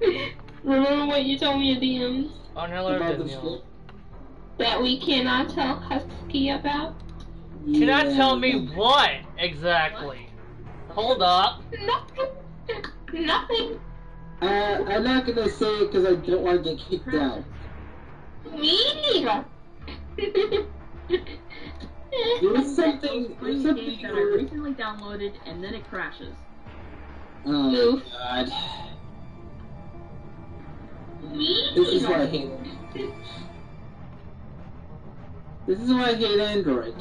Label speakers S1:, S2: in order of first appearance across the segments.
S1: Remember what you told me in DMs?
S2: On hello,
S3: About the
S1: That we cannot tell Husky about?
S2: Cannot
S3: Yeah.
S2: tell me what exactly. Hold up.
S1: Nothing. Nothing.
S3: Uh, I'm not gonna say it because I don't want to get kicked out.
S1: Me neither.
S3: There was something. There's something.
S4: that I recently downloaded and then it crashes.
S3: Oh
S1: Oof.
S3: my god. This is why I hate. This is why I hate Android.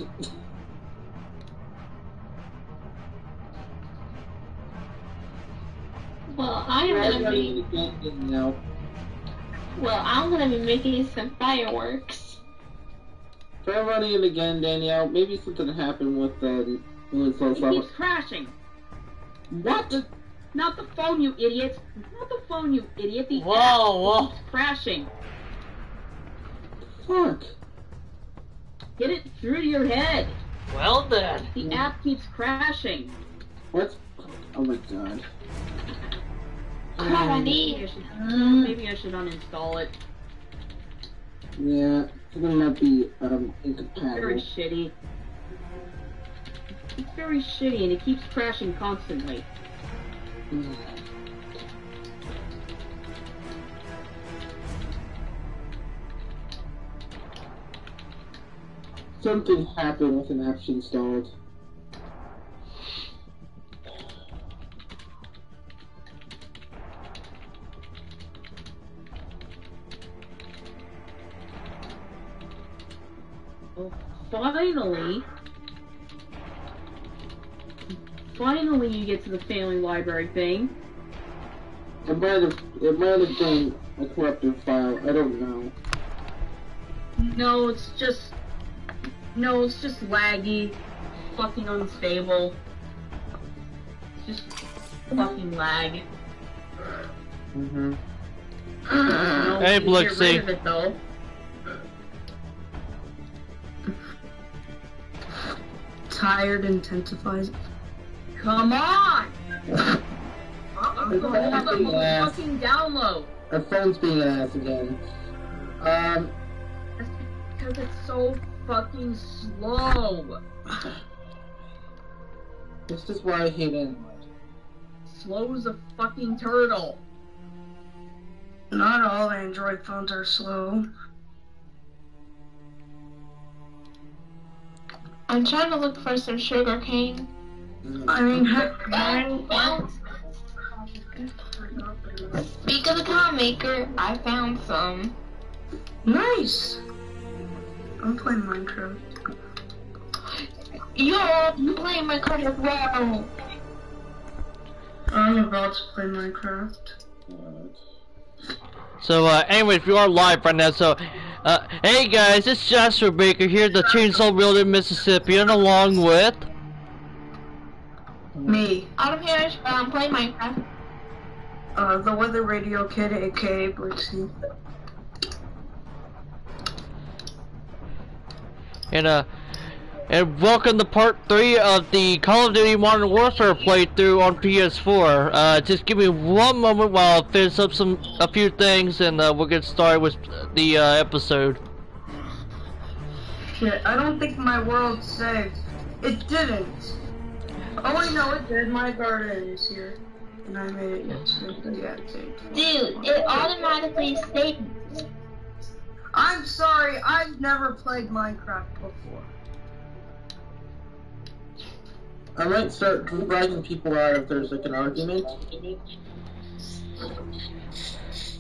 S1: Well, I am gonna be.
S3: No.
S1: Well, I'm gonna be making some fireworks.
S3: Try running it again, Danielle. Maybe something happened with the when it's
S4: It keeps crashing.
S3: What? the-
S4: Not the phone, you idiot. Not the phone, you idiot. The
S2: Whoa,
S4: app
S2: whoa.
S4: keeps crashing.
S3: Fuck.
S4: Get it through to your head.
S2: Well then.
S4: The app keeps crashing.
S3: What? Oh my god.
S1: Crap,
S4: Maybe. I should, maybe I should uninstall it.
S3: Yeah, it's gonna not be um
S4: It's very shitty. It's very shitty and it keeps crashing constantly.
S3: Something happened with an app installed.
S4: Well, finally, finally you get to the family library thing.
S3: It might have it might have been a corrupted file. I don't know.
S4: No, it's just, no, it's just laggy, fucking unstable. It's just fucking lag.
S3: Mm-hmm.
S4: No,
S2: Hey,
S4: you get rid of it though.
S5: Tired intensifies.
S4: Come on! I'm going to have a fucking download.
S3: Our phone's being an ass again. Um,
S4: That's because it's so fucking slow.
S3: this is why I hate Android.
S4: Slow as a fucking turtle.
S5: Not all Android phones are slow.
S1: I'm trying to look for some sugar cane.
S5: I mean, heck, mine.
S1: Well, speak of the comic maker, I found some.
S5: Nice. I'm playing Minecraft.
S1: You're playing Minecraft card as well.
S5: I'm about to play Minecraft.
S2: So, uh, anyways, we are live right now, so, uh, hey guys, it's Joshua Baker here, the Chainsaw Wielder Mississippi, and along with,
S5: Me,
S1: Autumn Harris, I'm playing Minecraft.
S5: uh, the Weather Radio Kid, aka Blixie.
S2: and, uh, and welcome to part 3 of the Call of Duty Modern Warfare playthrough on PS4. Uh, just give me one moment while I finish up some, a few things, and, uh, we'll get started with the, uh, episode.
S5: Shit, I don't think my world saved. It didn't. Oh wait, no, it did. My garden is here. And I made it yesterday, yeah, it saved.
S1: Dude, it automatically saved.
S5: I'm sorry, I've never played Minecraft before.
S3: I might start dragging people out if there's like an argument.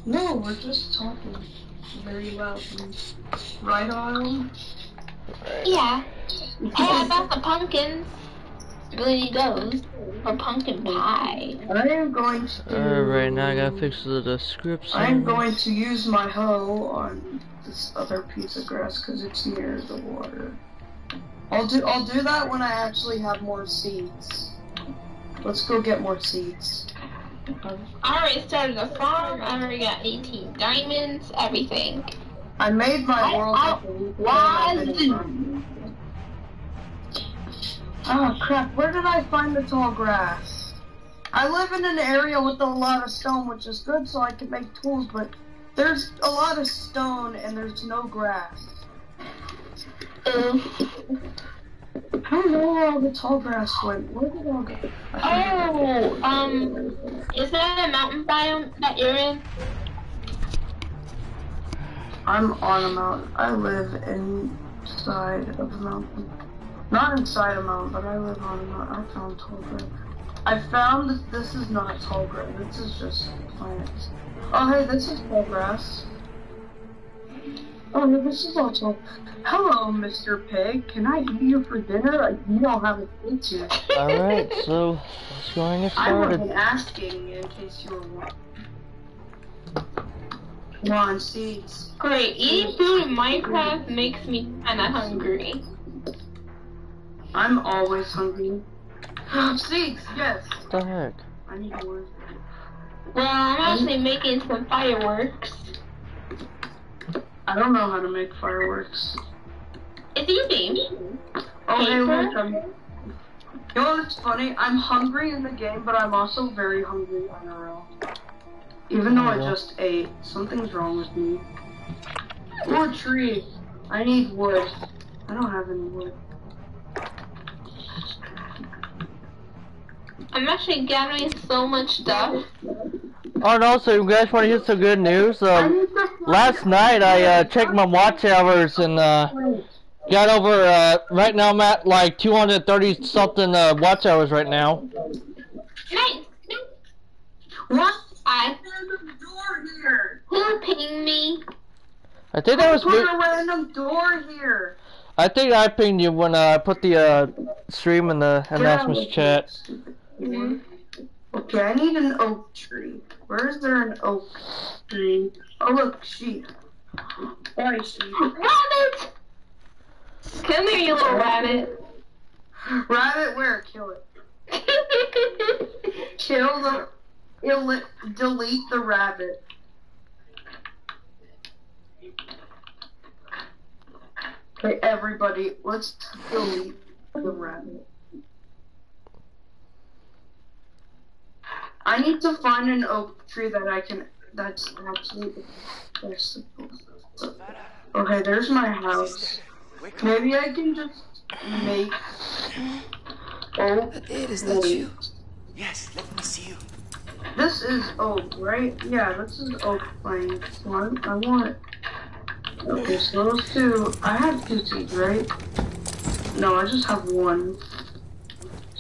S5: No, we're just talking very loudly. Right on?
S1: Yeah. Hey, about the pumpkins. Really need those. Or pumpkin pie.
S5: I am going to.
S2: Alright, now I gotta fix the description.
S5: I'm going to use my hoe on this other piece of grass because it's near the water. I'll do I'll do that when I actually have more seeds. Let's go get more seeds.
S1: I already started a farm. I already got 18 diamonds, everything.
S5: I made my
S1: I-
S5: world
S1: I-
S5: like a week ago and I've been
S1: Wazoo.
S5: Oh crap, where did I find the tall grass? I live in an area with a lot of stone, which is good, so I can make tools. But there's a lot of stone and there's no grass.
S1: Ooh.
S5: I don't know where all the tall grass went. Where did it all go?
S1: Oh, um, is that a mountain biome that you're in?
S5: I'm on a mountain. I live inside of a mountain. Not inside a mountain, but I live on a mountain. I found tall grass. I found that this is not tall grass. This is just plants. Oh, hey, this is tall grass. Oh, no, this is all tall. Hello, Mr. Pig. Can I eat you for dinner? Like, you don't have a food to.
S2: Alright, so let's go and get
S5: I wasn't
S2: started.
S5: asking in case you were wondering. Come on, seeds.
S1: Great, eating food in Minecraft makes me kinda hungry.
S5: I'm always hungry. Six, yes.
S2: What the heck?
S5: I need more.
S1: Well, I'm actually making some fireworks.
S5: I don't know how to make fireworks.
S1: It's easy.
S5: Oh, hey,
S1: Paper?
S5: look, I'm... You know what's funny? I'm hungry in the game, but I'm also very hungry IRL. Even though I
S2: mm-hmm.
S5: just ate, something's wrong with me. Or a tree. I need wood. I don't have any wood.
S1: I'm actually gathering so much stuff.
S2: Oh, and also, you guys want to hear some good news? Um, last night I uh, checked my watch hours and uh, got over. Uh, right now I'm at like 230 something uh, watch hours right now.
S1: Nice.
S5: What?
S1: I
S5: There's a door here.
S1: who pinged me?
S2: I think that was
S5: Put
S2: me.
S5: a random door here.
S2: I think I pinged you when uh, I put the uh, stream in the announcements chat.
S5: Mhm. Okay, I need an oak tree. Where is there an oak tree? Oh look, sheep. Why sheep?
S1: Rabbit! Come here, you little rabbit.
S5: Rabbit, where? Kill it. Kill the. Ill- delete the rabbit. Okay, everybody, let's delete the rabbit. I need to find an oak tree that I can. That's actually accessible. Okay, there's my house. Maybe I can just make oak.
S6: It is that you?
S7: Yes, let me see you.
S5: This is oak, right? Yeah, this is oak plank. One, I want. Okay, so those two. I have two seeds, right? No, I just have one.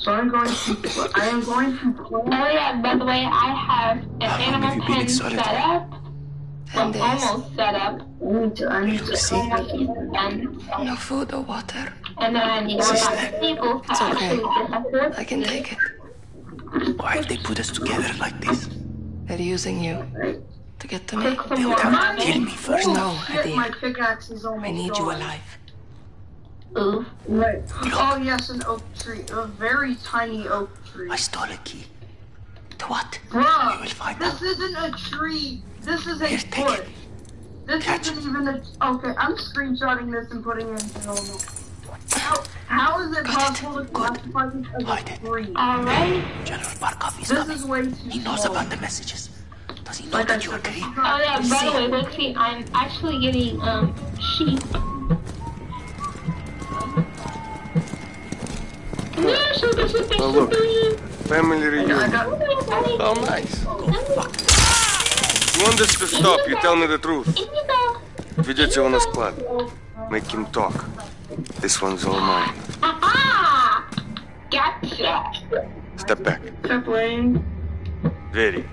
S5: So I'm going to. I am going to
S1: Oh yeah, by the way, I have an
S7: How
S1: animal
S7: have you been in
S1: pen set up.
S6: Ten
S1: Well,
S6: days.
S1: almost set up.
S5: I need to. I need to.
S6: See?
S1: And,
S6: No food or water.
S1: and then I need to find people
S6: It's okay.
S1: actually get a fourth
S6: I can take it.
S7: Why have they put us together like this?
S6: They're using you to get to me.
S7: They
S1: more
S7: would have to kill me first.
S6: No,
S5: Shit,
S6: Eddie.
S5: my pickaxe is almost
S6: I need you alive.
S1: Ooh.
S5: Right. Oh yes, an oak tree. A very tiny oak tree.
S7: I stole a key. To what?
S5: Bruh,
S7: You will find
S5: this
S7: out.
S5: isn't a tree. This is a
S7: Here, take
S5: foot.
S7: it.
S5: This
S7: Catch
S5: isn't even a. Okay, I'm screenshotting this and putting it into normal. How, how is it
S6: Got it.
S5: possible to classify this as
S7: Hide
S5: a tree?
S1: Alright.
S7: General Barkov is
S5: This
S7: coming.
S5: is way too
S7: He knows
S5: small.
S7: about the messages. Does he know
S5: Like
S7: that you are
S5: said, this
S1: Oh yeah, by the way, look see, I'm actually getting um sheep.
S8: Oh, look. Family reunion.
S5: got.
S8: Oh, nice. You want us to stop, you tell me the truth. Ведете его на склад. Make him talk. This one's all mine.
S1: Gotcha.
S8: Step back.
S5: Step lane.
S8: Very.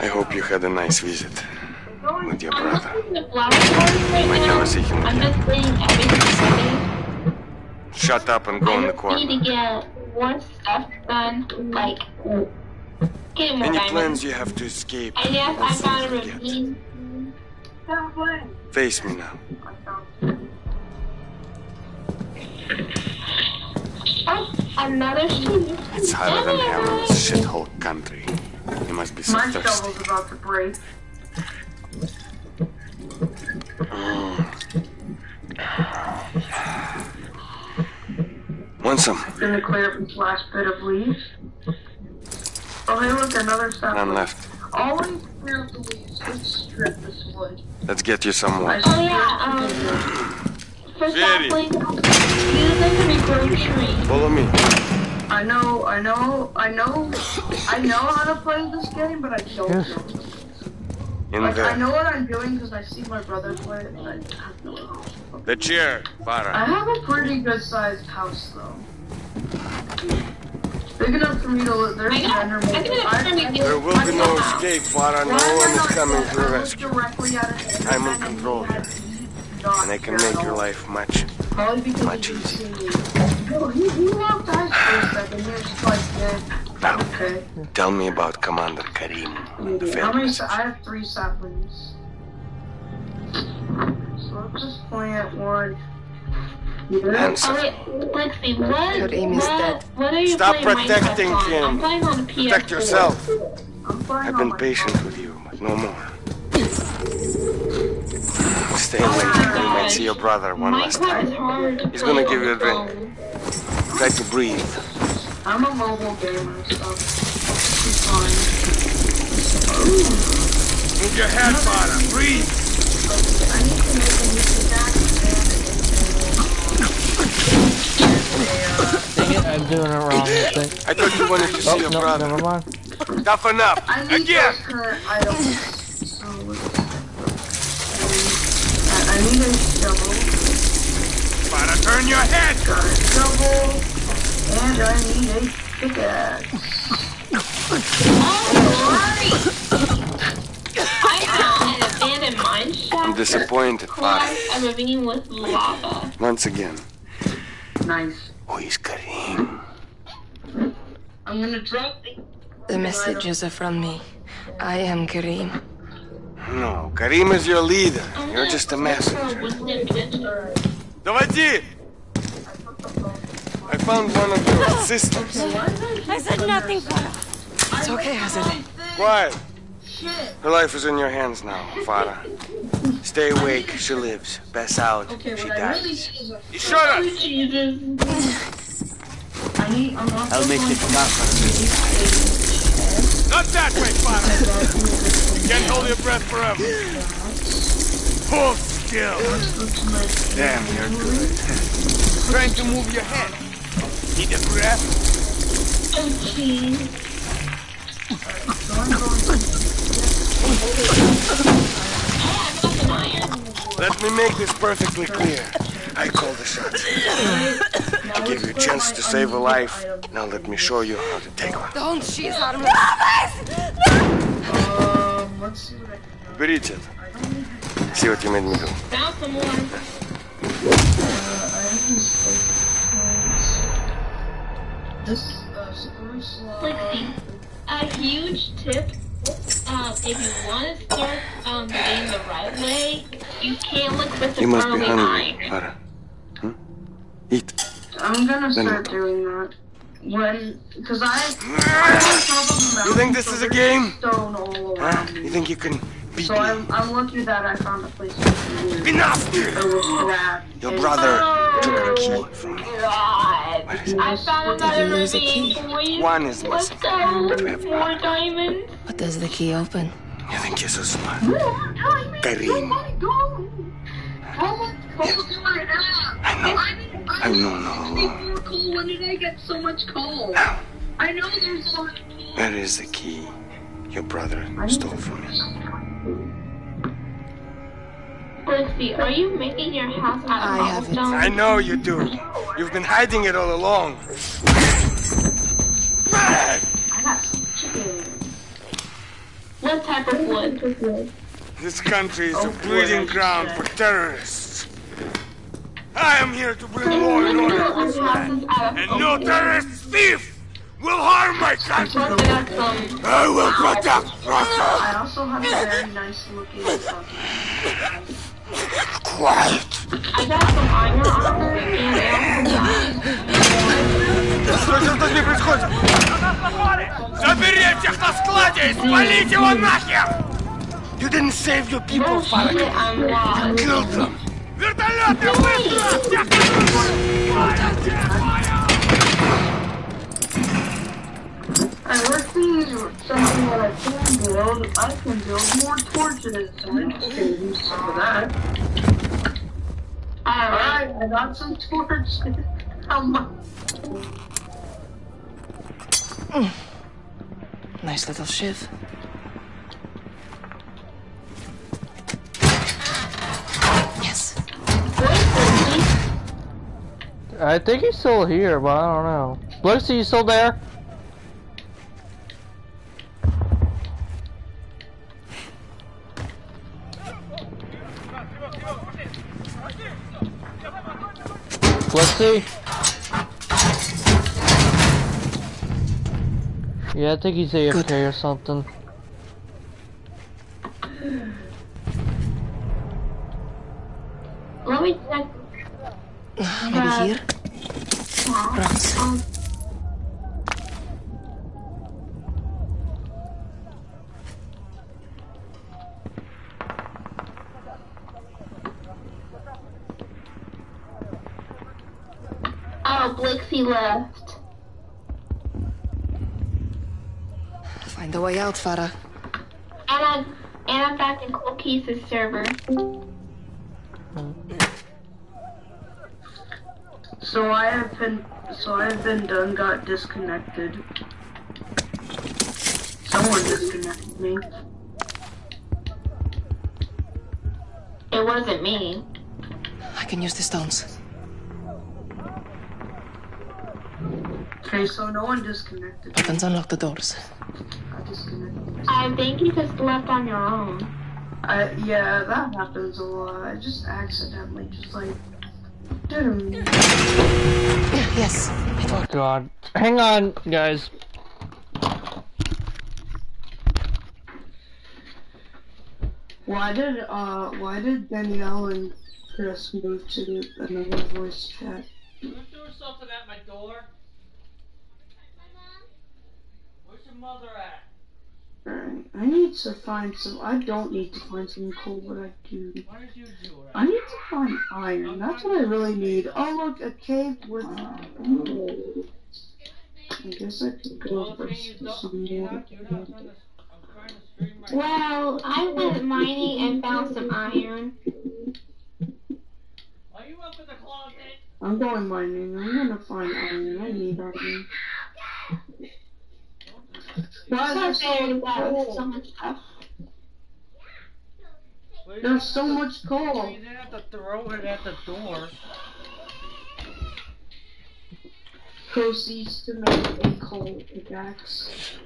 S8: I hope you had a nice visit with your brother.
S1: looking at the flower gardens right
S8: Might never see him
S1: I'm
S8: again.
S1: just getting everything.
S8: Shut up and go in the corner.
S1: need to get more stuff done, like
S8: Any plans you have to escape?
S1: Yes,
S8: or
S1: I found a ravine.
S8: Face me now.
S1: Oh, Another sheep.
S8: It's harder than hell in this shithole country. You must be so
S5: My
S8: thirsty.
S5: My shovel's about to break.
S8: Want some?
S5: I'm gonna clear up this last bit of leaves. Oh, hey, look, another sapling.
S8: None left.
S5: Always clear up the leaves. Let's strip this wood.
S8: Let's get you some more.
S1: Oh, yeah, um... For
S8: saplings
S1: sapling, use them to regrow trees.
S8: Follow me.
S5: I know, I know, I know, I know how to play this game, but I don't
S2: Yes.
S5: know.
S8: In
S5: Like, I know what I'm doing because I see my brother play it, and I have no idea.
S8: The chair,
S5: I have a pretty good sized house, though. Big enough for me to live. There's
S1: I got- I can
S5: animal.
S1: understand you.
S8: There will be no escape, Farah. No one is coming to your rescue. I'm in control here. And I can make your life much,
S5: Probably because
S8: much
S5: he didn't
S8: easier.
S5: see me. No, he, he for a second. He like, yeah, okay.
S8: Tell me about Commander Karim and the
S5: How many? I have three saplings. So let's just plant one. here.
S8: Answer.
S1: Oh wait, Lexi, what?
S6: Kareem is
S1: what,
S6: dead.
S1: What are you
S8: Stop
S1: playing
S8: protecting
S1: Minecraft on?
S8: him.
S1: I'm playing on a PS4.
S8: Protect yourself.
S5: I'm
S8: I've been patient with you, but no more. Stay away till you might see your brother one last time. He's gonna give you a drink.
S1: phone.
S8: Try to breathe.
S5: I'm a mobile gamer, so it's fine.
S8: Move your head, Farah. Breathe.
S5: I need to make a new
S2: Dang it, I'm doing it wrong. I think.
S8: I thought you wanted to oh, see
S2: Oh,
S8: your
S2: no,
S8: brother.
S2: never mind.
S8: Toughen up.
S5: I need
S8: Again.
S5: Those current items. So, I, I need a shovel,
S8: Farah, turn your head.
S5: got a shovel, and I need a pickaxe. Oh, sorry.
S1: I found an abandoned mine shaft.
S8: I'm disappointed, Farah.
S1: Plus a ravine with lava.
S8: Once again,
S5: Nice.
S8: who is Karim?
S5: I'm gonna drop the.
S6: The messages are from me. I am Kareem.
S8: No, Karim is your leader.
S1: I'm
S8: You're
S1: gonna
S8: just a
S1: look for
S8: messenger.
S1: wooden picture.
S8: Доводи! I found one of your sisters.
S9: I said nothing, Farah.
S6: It's okay, Hazile.
S8: Quiet.
S5: Shit.
S8: Her life is in your hands now, Farah. Stay awake. She lives. Pass out.
S5: Okay,
S8: She
S5: what I really
S8: dies.
S5: need is a.
S8: You shut up!
S1: Jesus.
S5: I need. I'm also
S7: I'll make
S5: going
S7: it
S5: to
S7: tougher.
S8: Not that way, Farah! Can't hold your breath forever. Full skill. Damn, you're good. Trying to move your head. Need a breath?
S1: Jeez.
S5: So I'm going
S1: Hey, I got some iron.
S8: Let me make this perfectly clear. I call the shots. I give you a chance to save a life. Now let me show you how to take one.
S6: Don't she's harmless.
S5: Let's see what I can do.
S8: Let's See what you made me do.
S1: Found someone.
S5: Uh, I haven't. This uh,
S1: a huge tip. Um, if you want to start um, the right way, you can't look for the
S8: You must be hungry, Farah. Hmm? Eat.
S5: I'm gonna
S8: then
S5: start doing that. When, because I, I on top of the
S8: You think this
S5: so
S8: is a game?
S5: Stone all
S8: Huh?
S5: around
S8: You think you can beat
S5: So
S8: me?
S5: I'm, I'm lucky that I found a place to do
S8: Enough!
S5: There.
S8: Your brother
S1: Oh,
S8: took the key from me.
S1: God.
S8: Where is it?
S1: I found another
S6: you
S1: ravine
S6: key?
S8: One is missing.
S1: go.
S8: But we have
S1: More diamonds.
S6: What does the key open?
S8: You think you're so smart?
S5: More diamonds!
S8: Karim.
S5: Oh my god! How much coal do I have?
S8: I know.
S5: I didn't,
S8: I know, no,
S5: I
S8: no.
S5: need more coal. When did I get so much coal?
S8: Now,
S5: I know there's a lot of
S8: where is the key your brother stole from me?
S1: Lexi, are you making your house out of
S6: I have it.
S1: cobblestone?
S8: I know you do. You've been hiding it all along.
S5: I got some chicken.
S1: What type of wood?
S8: This country is a
S5: Oh, boy,
S8: breeding ground for terrorists. I am here to bring law and order to this land. And no terrorist thief will harm my country.
S1: I
S8: will protect Russia.
S5: I also have a very nice looking fucking.
S8: Quiet.
S1: I got some iron and I
S8: Что здесь происходит? Заберите их на складе и спалите его нахер! You didn't save your people. Farrakhan. You killed them. Вертолеты, быстро! Всех
S5: I can build I can build more torches. I can use some of that.
S1: Alright.
S5: Alright, I got some torches. How much?
S6: Nice little shiv. Yes.
S2: I think he's still here, but I don't know. Blixie, you still there? Blixie? Yeah, I think he's AFK or something.
S1: Let me check.
S6: Maybe here? Bronze.
S1: Um, Oh, Blixie left.
S6: Find a way out, Farah.
S1: And I'm, and I'm back in Cool Keys' server.
S5: So I have been, so I have been done, got disconnected. Someone disconnected me.
S1: It wasn't me.
S6: I can use the stones.
S5: Okay, so no one disconnected. me.
S6: Buttons unlock the doors.
S5: I disconnected.
S1: I think you just left on your own.
S5: I, yeah, that happens a lot. I just accidentally just like did.
S6: Yes.
S2: Oh god. Hang on, guys.
S5: Why did uh why did Danielle and Chris move to another voice chat?
S2: Who's doing something at my door? Where's your mother at?
S5: Alright, I need to find some. I don't need to find something cool, but I do.
S2: Why did you do it?
S5: I need to find iron. That's what I really need. Oh look, a cave with. Oh. I guess I could go for some more.
S1: Well, I went mining and found some iron.
S2: Are you up in the closet?
S5: I'm going mining. I'm gonna find iron. I need iron. Why is there so much
S1: that so
S5: coal?
S1: much stuff.
S5: There's so much coal.
S2: You didn't have to throw it at the door.
S5: Proceeds to make a coal pickaxe.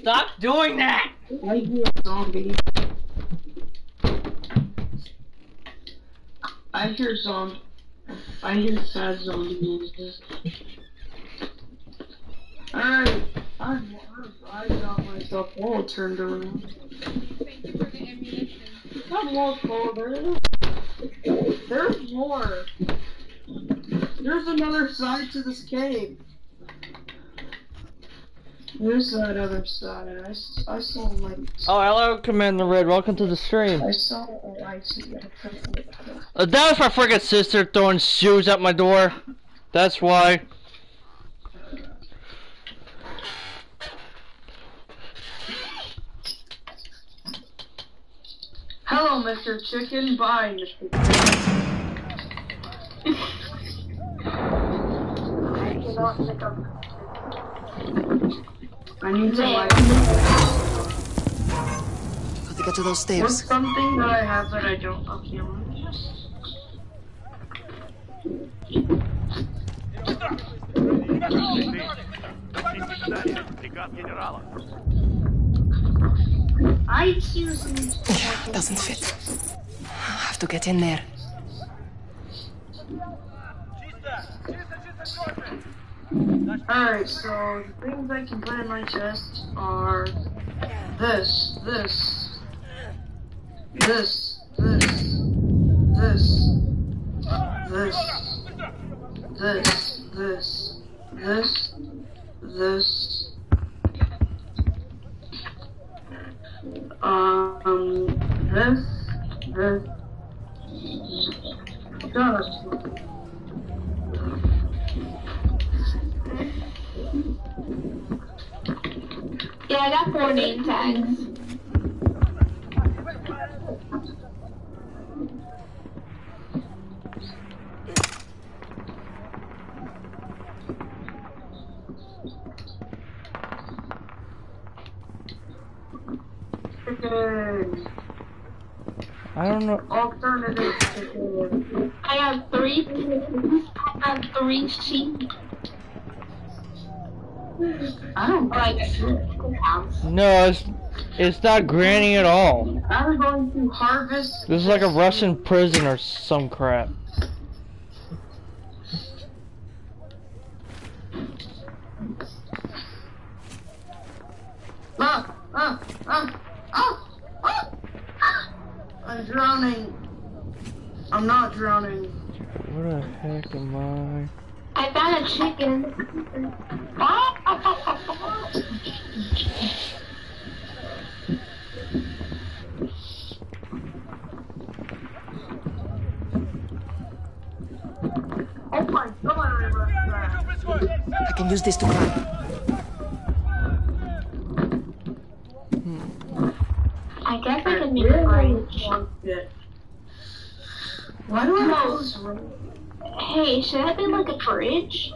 S2: Stop doing that!
S5: I hear zombie. I hear zombie. I hear sad zombie noises. Alright, I, I got myself all turned around. Got more coal. There's, there's more. There's another side to this cave. There's that other side. I, I saw like
S2: Oh, hello, Commander Red. Welcome to the stream.
S5: I saw light.
S2: Uh, that was my freaking sister throwing shoes at my door. That's why.
S5: Hello, Mr. Chicken. Bye, Mr. I cannot pick up. I need to like.
S6: Got to get to those
S5: What's
S6: stairs.
S5: something that I have that I don't? Okay, let me just.
S6: Yeah, doesn't fit. I Have to get in there.
S5: Alright, so the things I can put in my chest are this, this, this, this, this, this, this, this, this, this, um, this, this, just,
S1: Yeah, I got four name tags.
S5: Chicken.
S2: I don't know.
S5: Alternative.
S1: I have three. I have three sheep.
S5: I don't
S1: Like,
S2: No, it's it's not Granny at all.
S5: I'm going to harvest.
S2: This is like a Russian prison or some crap.
S5: Drowning. I'm not drowning.
S2: Where the heck am I?
S1: I found a chicken.
S5: Oh my god, I left.
S6: I can use this to climb.
S1: Fridge.